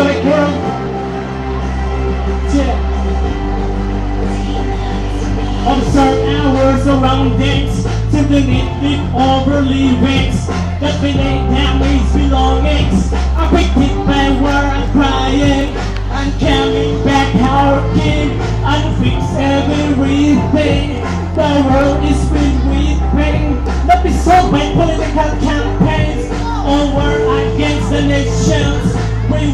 chaotic world. Yeah. Observe our surroundings, simply neatly overly wings that relate damage belongings. I picked it by where I'm crying. I'm coming back, our king. and fix everything. The world is filled with pain. Not be sold by political campaigns or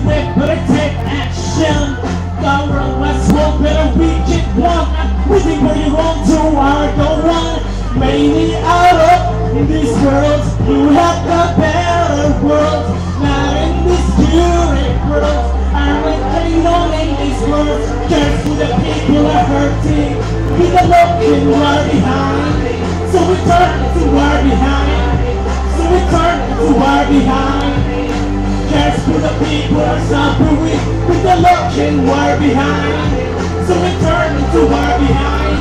We will better take action. The world was one better we can one. We think we're wrong to our the one. Many out of this world, you have the better world. Not in this current world. I'm waiting on in this world. For the people are hurting. With the looking war behind. So we turn to war behind. Looking war behind. So we turn to war behind.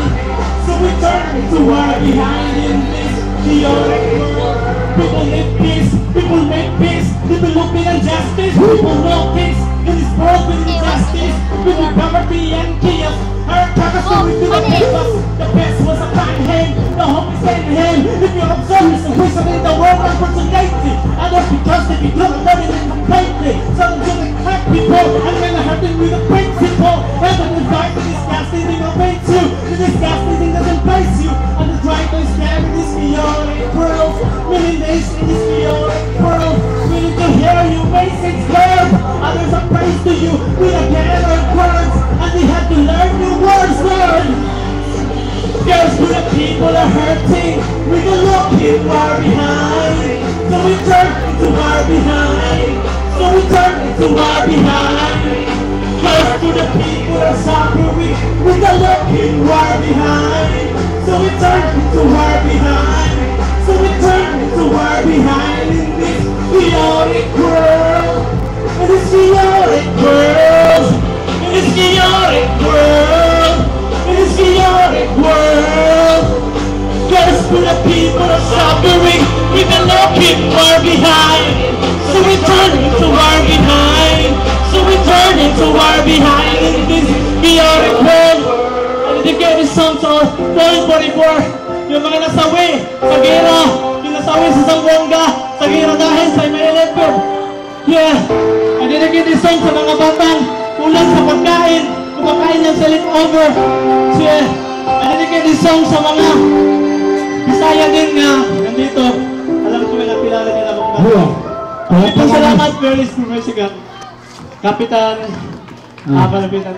So we turn to war behind in this chaotic world. People need peace, people make peace, people looking injustice, people know peace in this world with injustice, the poverty and chaos. Our progress will be the chaos. The best was upon him, the hope is in him. If you observe this prison in the world unfortunately, others because they be good loving and completely. Some the hurt people, then hurting with the principle. And the fight the disgusting thing obeys you. The disgusting thing doesn't place you. And the drive is there in this chaotic. Many days in this chaotic. We need to hear you message word. Others are praise to you. We are gathered words. And we have to learn new words, Lord. Yes, we the people are hurting. We can look in far behind. So we turn to far behind. So we turn to far behind. To the people are suffering. We can look in far behind. So we turn to far behind. So we turn to far behind in this chaotic world. In this chaotic world. In this chaotic world. In this chaotic world. Just for the people are suffering, we can look in far behind. So we turn into war And dedicate this song to all 44, yung mga nasawi sa gera, yung nasawi sa Zamboanga, sa gera dahil sa Imailipid. Yeah, I dedicate this song sa mga batang kulang sa pagkain, kumakain ng sa leftover. Yeah, I dedicate this song sa mga Bisaya din nga nandito. Alam ko may nakilala nila akong Yeah. bata. Maraming salamat, Veris Professor Kapitan. Ah, palapitan.